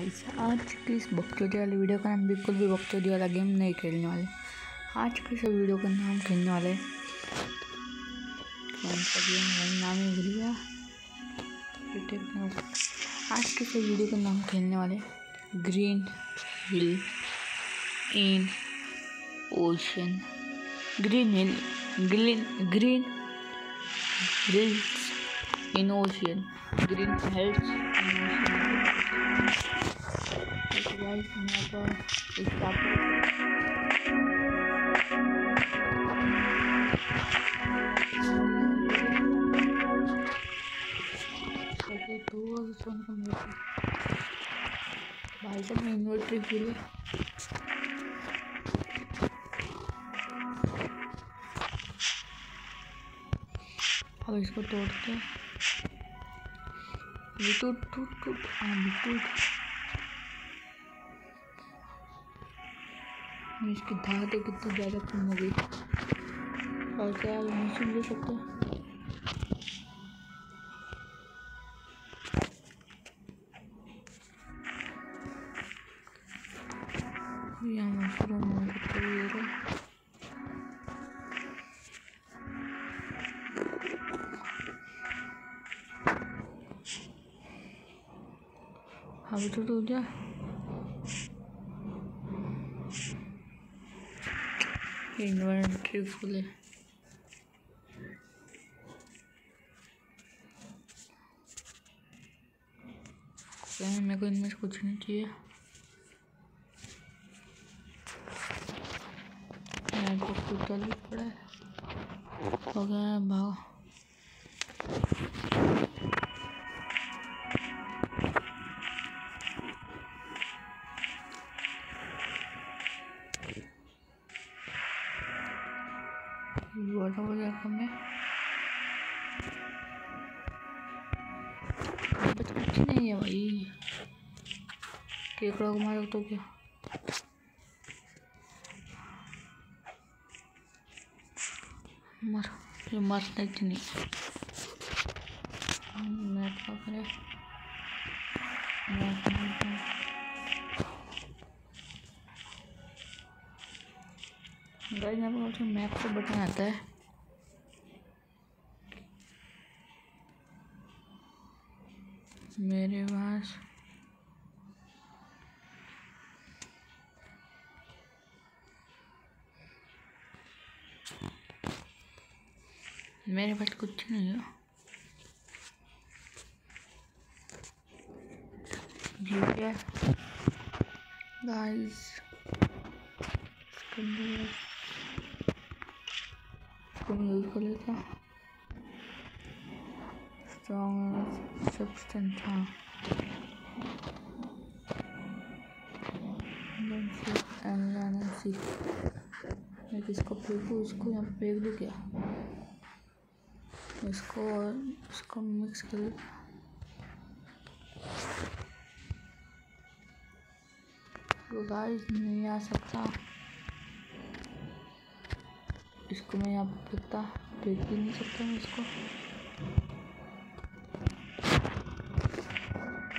आज की इस बकचोदी वाली वीडियो का नाम बिल्कुल भी बकचोदी वाला गेम नहीं खेलने वाले। आज की इस वीडियो का नाम खेलने वाले। है नाम ही भूल गया आज की इस वीडियो का नाम खेलने वाले green hill, in, ocean. Green hill, green green hills, in ocean. Green hills, in ocean. है अब इसको तोड़ते हैं ये टूट टूट टूट हाँ टूट इसकी धार तो कितनी ज़्यादा कम हो गई और क्या नीचे ले सकते हैं? यहाँ मशरूम हो सकता है ये तो टूट जा इन्वेंट्री फुल है मेरे को इनमें से कुछ नहीं चाहिए। तो कुत्ता पड़ा है। हो गया है बड़ा हो जाएगा मैं। कुछ नहीं है भाई। केकड़ा को मारो तो क्या? मर, ये मरने की नहीं? मैं पर मैप का बटन आता है। मेरे पास। मेरे पास कुछ नहीं है। गाइस इसको यूज़ कर लेता। स्ट्रॉन्ग सब्सटेंस हाँ एनसी मैं किसको फेंकूँ इसको यहाँ फेंक दूँ क्या इसको और इसको मिक्स कर लेता तो गाइस नहीं आ सकता इसको मैं यहाँ पे फेंकता फेंक भी नहीं सकता मैं इसको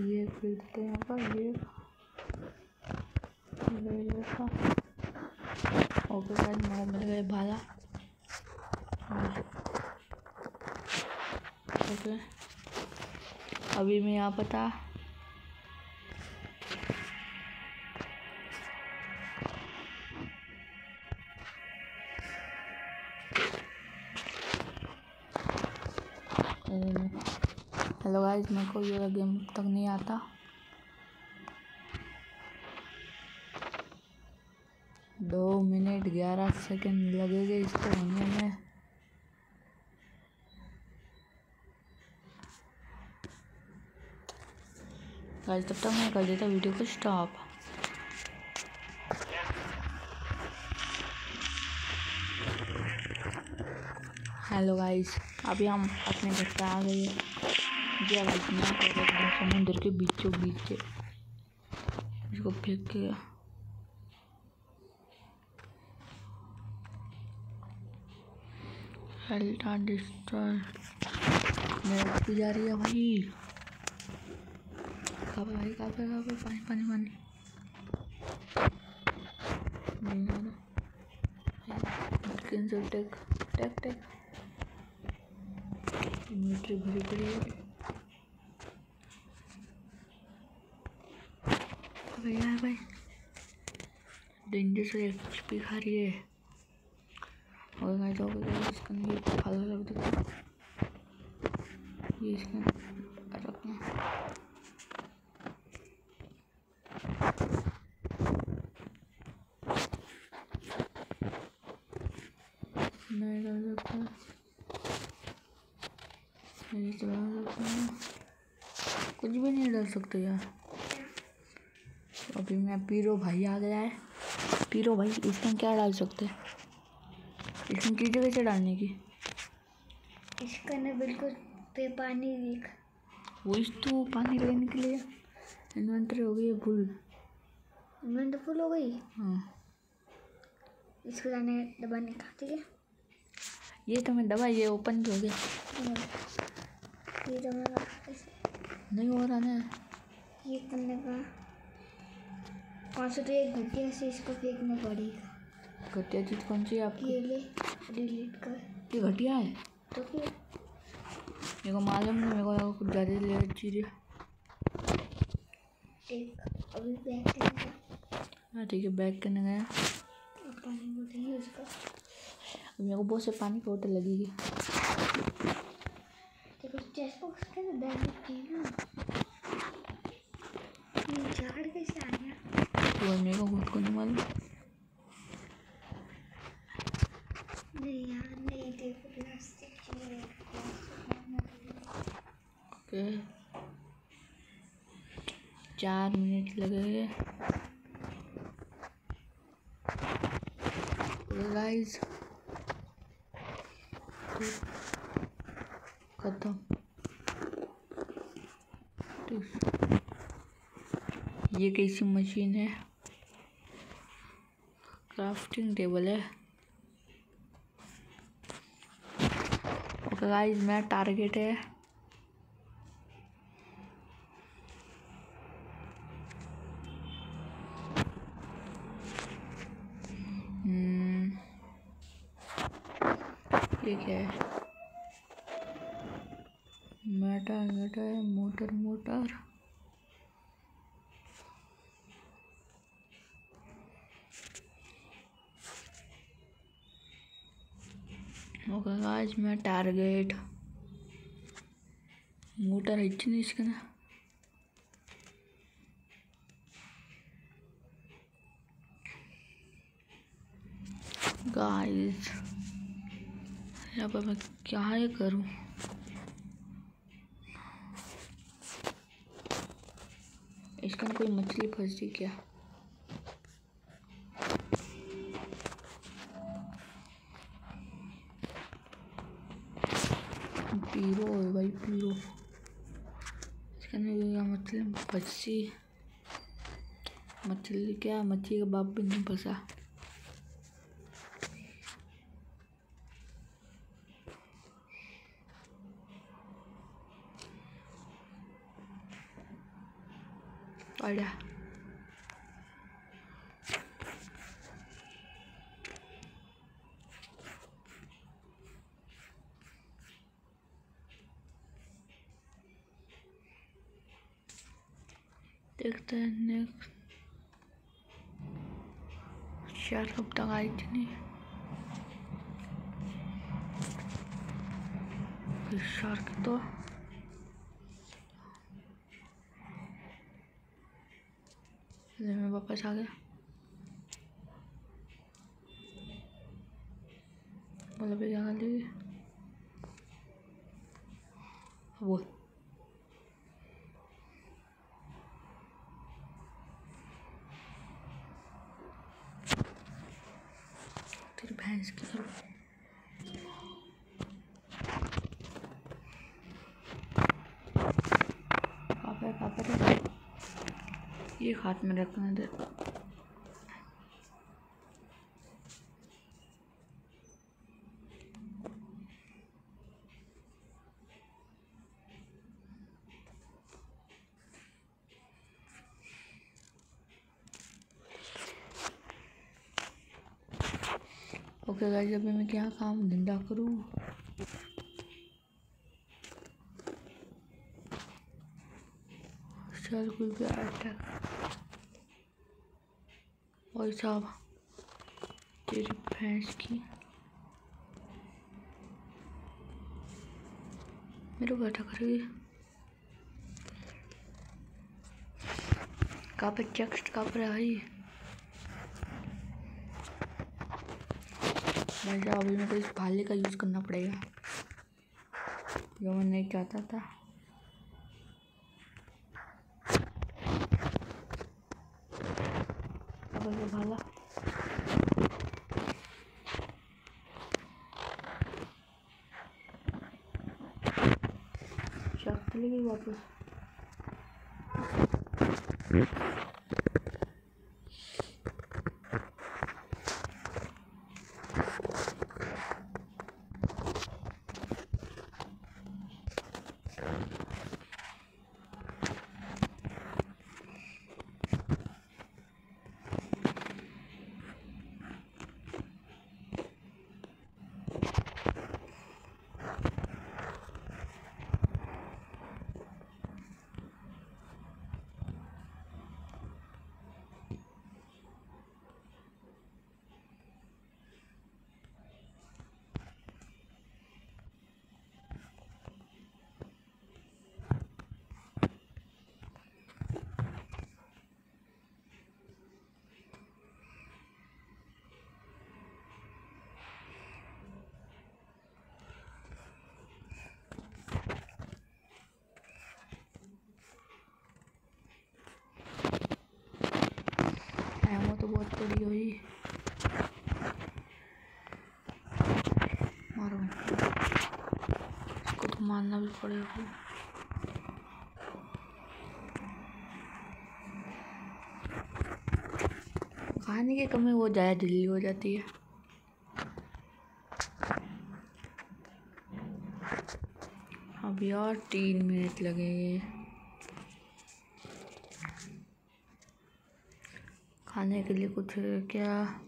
ये फिरते यहाँ पर ये ओके मिल भाला ओके। अभी मैं यहाँ पता हेलो गाइस, मेरे को ये गेम तक नहीं आता। दो मिनट ग्यारह सेकंड लगेंगे इसको होने में। गाइस, तब तक मैं कर देता वीडियो को स्टॉप। हेलो गाइस, अभी हम अपने घर पे आ गए। गाइस मैं एकदम समुद्र के बीचों बीच इसको फेंक के हेल्टा डिस्ट्रॉय नेट भी जा रही है भाई। कहाँ पे भाई, कहाँ पे कहाँ पे? पानी पानी पानी। नहीं आ रहा। Cancel take take take. Military भरी पड़ी है। अबे यार भाई। डेंजर से पी खा रही है। और मैं तो इसका ये फालतू लग दिखा। ये इसका नहीं कर सकता नहीं चला सकता कुछ भी नहीं डाल सकते यार। अभी मैं पीरो भाई आ गया है। पीरो भाई इसमें क्या डाल सकते हैं? इसमें चीज़ें कैसे डालने की। इसका ना बिल्कुल पे पानी दिख। वो इस तो पानी लेने के लिए। इन्वेंटरी हो गई है फुल। तो फुल हो गई? हाँ। इसको जाने दबाने का ठीक है? ये तो मैं दवा ये ओपन हो गया। ये तो नहीं हो रहा ना। ये करने का। पाँच सौ तो एक घंटे से इसको फेंकना पड़ेगा। घटिया चीज़ कौन सी है आपकी? ये ले डिलीट कर। ये घटिया है? तो फिर? मेरे को मालूम नहीं मेरे को कुछ ज़्यादा ले चीज़ें एक अभी बैग करने हाँ ठीक है बैग करने गया पानी बोतल है उसका मेरे को बहुत से पानी की बोतल लगेगी देखो चेस्ट बॉक्स के बैग ना ये झाड़ कैसे आ गया? तो मेरे को खुद को नहीं मालूम ओके। चार मिनट लगेंगे गाइस खत्म। ये कैसी मशीन है? क्राफ्टिंग टेबल है। ओके गाइस मेरा टारगेट है। ठीक है? Meta meta motor motor. Guys मैं टारगेट मोटर नहीं इसका ना। गाइस पर मैं क्या ये करूँ? इसका कोई मछली फंसी क्या? पीरो है भाई पीरो इसके अंदर ये मछली फंसी मछली क्या मछली का बाप भी नहीं फंसा पड़ा आई थी नहीं। शार्क तो। वापस आ गया। बोला भी क्या कर भैंस की तरफ़। ये हाथ में रखना दे। ओके गाइस अभी मैं क्या काम धंधा करूँ? चल कोई भी अटैक और साहब, तेरी भैंस की? मेरे को अटैक करेगी कहाँ पे टेक्स्ट कहाँ पर है भाई अभी मेरे को इस भाले का यूज़ करना पड़ेगा। जो मैं नहीं चाहता था? अब ये भाला। शक्ति लगी वापस बहुत हुई मारो। इसको तो मारना भी पड़ेगा। खाने की कमी वो ज़्यादा जल्दी हो जाती है। अभी और तीन मिनट लगेंगे। खाने के लिए कुछ, क्या?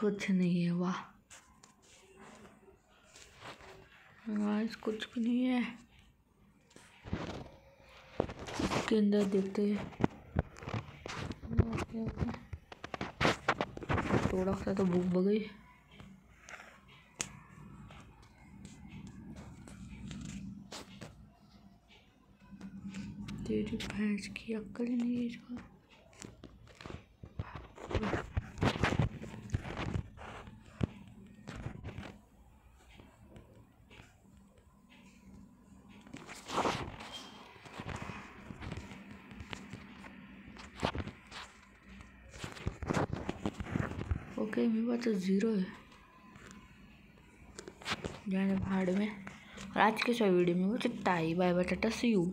कुछ नहीं है, वाह। गाइस कुछ भी नहीं है। इसके अंदर देखते हैं। थोड़ा सा तो भूख बगई तेरी भैंस की अक्ल नहीं है ओके, मेरे पास तो ज़ीरो है। जाने भाड़ में। और आज के इस वीडियो में वो चिट्टा ही, bye bye, tata see you